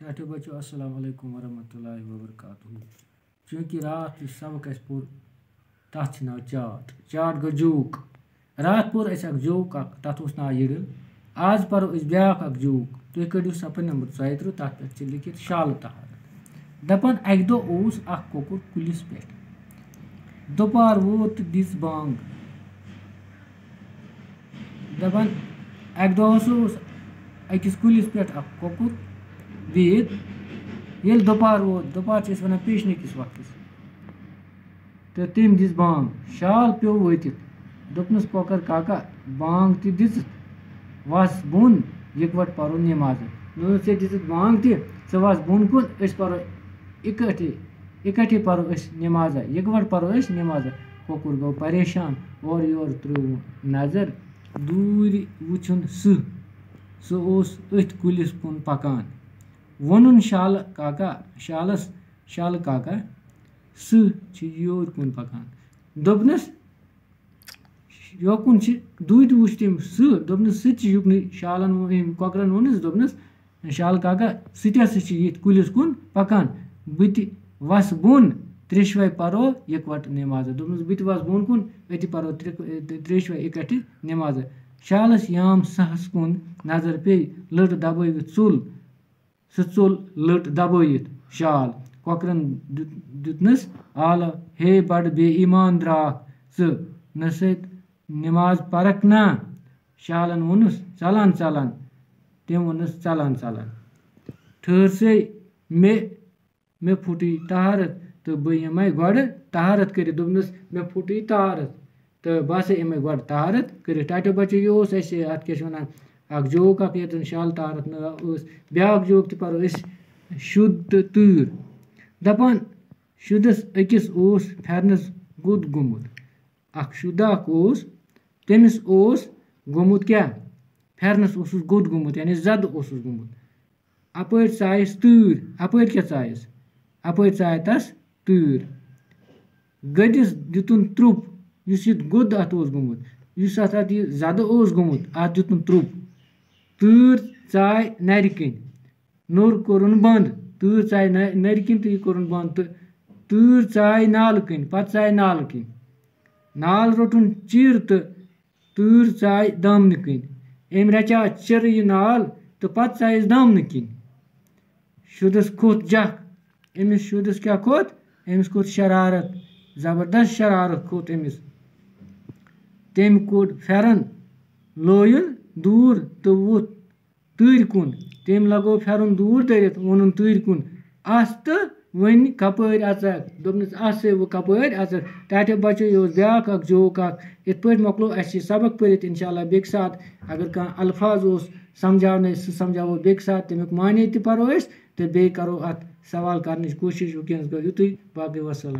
Tattoo بچو، السلام علیکم ورحمۃ اللہ وبرکاتہ۔ چونکہ رات اس سبق اس پور تات ناو چاٹ چاٹ گو جوک۔ رات پور اس اک جوک اک تات اس ناو یڑل آز پرو اس بیاک اک جوک۔ تُہۍ کٔڑِو سا پنٛنہِ نمبر ژۄیہِ ترٕٛہ تَتھ پٮ۪ٹھ چھِ لیکھِتھ شالہٕ تہارت دَپان اَکہِ دۄہ اوس اکھ کۄکُر کُلِس پٮ۪ٹھ دُپہر ووت تہٕ دِژ بانٛگ۔ دَپان اَکہِ دۄہ ہسا اوس أکِس کُلِس پٮ۪ٹھ اکھ کۄکُر بِہِتھ ییٚلہِ دُپہر ووت دُپہر چھِ أسۍ وَنان پیشنہِ وقتَس۔ تہٕ تٔمۍ دِژ بانٛگ، شال پیوٚو ؤتِتھ دوٚپنَس کۄکَر، کاکا، بانٛگ تہِ دِژٕتھ، وَس بۄن یِکوَٹہٕ پَرو نٮ۪مازٕ دوٚپُس ژےٚ دِژٕتھ بانٛگ تہِ، ژٕ وَس بۄن کُن، أسۍ پَرو اِکٹھے اِکٹھے پَرو أسۍ نٮ۪مازا یِکوَٹہٕ پَرو أسۍ نٮ۪مازا کۄکُر گوٚو پریشان، اورٕ یورٕ ترٛٲو نظر، دوٗرِ وٕچھُن سٕہ سُہ اوس أتھۍ کُلِس کُن پَکان۔ ووٚنُن شالہٕ کاکا، شالَس شالہٕ کاکا سٕہ چھِ یور کُن پَکان۔ دوٚپنَس یوکُن چھِ دوٗرِ وٕچھ تٔمۍ سٕہ دوٚپنَس سُہ تہِ چھِ یُکنُے شالَن أمۍ کۄکرَن ووٚنُس دوٚپنَس کاکا سُہ تہِ ہسا چھِ ییٚتھۍ کُلِس کُن پَکان۔ بہٕ تہِ وَسہٕ بۄن ترٛیشوَے پَرو یِکوَٹہٕ نٮ۪مازا دوٚپنَس بہٕ تہِ وَسہٕ بۄن کُن أتی پَرو ترٛیشوَے اِکٹھے نٮ۪مازا شالَس یام سَہَس کُن، نظر پیٚیہِ لٔٹ دَبٲوِتھ ژوٚل سُہ ژوٚل لٔٹ دَبٲیِتھ شال کۄکرَن دیُت دیُتنَس آلہٕ ہے بَڑٕ بے ایٖمان درٛاکھ ژٕ نہ سۭتۍ نٮ۪ماز پَرکھ نا شالَن ووٚنُس ژَلان ژَلان تٔمۍ ووٚنُس ژَلان ژَلان ٹھٔہرسٕے مےٚ مےٚ پھُٹٕے تہارت تہٕ بہٕ یِمَے گۄڈٕ تہارت کٔرِتھ دوٚپنَس مےٚ پھُٹٕے تہارت تہٕ بہٕ ہسا یِمَے گۄڈٕ تہارت کٔرِتھ ٹاٹو بَچو یہِ اوس اَسہِ اَتھ کیٛاہ چھِ وَنان اَکھ جوک اَکھ یَتھ زَن شالہٕ تہارت نہٕ ٲس، بیٛاکھ جوک تہِ پَرو أسۍ شُد تہٕ تۭر۔ دَپان، شُدَس أکِس اوس پھٮ۪رنَس گوٚد گوٚمُت۔ اَکھ شُد اَکھ اوس، تٔمِس اوس گوٚمُت کیٛاہ؟ پھٮ۪رنَس اوسُس گوٚد گوٚمُت یعنی زَدٕ اوسُس گوٚمُت۔ اَپٲرۍ ژایَس تۭر، اَپٲرۍ کیٛاہ ژایَس؟ اَپٲرۍ ژاے تَس تۭر۔ گٔدِس دِتُن ترٛوٚپ یُس یہِ گوٚد اَتھ اوس گوٚمُت، یُس اَتھ اَتھ یہِ زَدٕ اوس گوٚمُت، اَتھ دِتُن ترٛوٚپ تۭر ژاے نَرِ کِنۍ نوٚر کوٚرُن بنٛد تۭر ژاے نَرِ کِنۍ تہٕ یہِ کوٚرُن بنٛد تہٕ تۭر ژاے نالہٕ کِنۍ پَتہٕ ژاے نالہٕ کِنۍ نال روٚٹُن چِر تہٕ تۭر ژاے دامنہٕ کِنۍ أمۍ رَچاو چِرٕ یہِ نال تہٕ پَتہٕ ژایَس دامنہٕ کِنۍ شُدَس کھوٚت جکھ أمِس شُدَس کیٛاہ کھوٚت أمِس کھوٚت شرارت زبردست شرارت کھوٚت أمِس تٔمۍ کوٚڑ پھٮ۪رَن لویُن دوٗر تہٕ ووٚتھ تۭرِ کُن۔ تٔمۍ لگوو پھٮ۪رُن دوٗر دٔرِتھ ووٚنُن تۭرِ کُن۔ اَس تہٕ وۄنۍ کَپٲرۍ اَژَکھ۔ دوٚپنَس اَس ہے وۄنۍ کَپٲرۍ اَژَکھ۔ ٹاٹے بَچو یہِ اوس بیٛاکھ اَکھ جوک اَکھ۔ یِتھ پٲٹھۍ مۄکلو اَسہِ یہِ سبق پٔرِتھ اِنشاء اللہ بیٚکہِ ساتہٕ اگر کانٛہہ الفاظ اوس سَمجھاونَے سُہ سَمجھاوو بیٚکہِ ساتہٕ، تَمیُک معنے تہِ پَرو أسۍ تہٕ بیٚیہِ کَرو اَتھ سوال کَرنٕچ کوٗشِش۔ وٕنکٮ۪نَس گوٚو یُتُے۔ باقٕے وَسَلام۔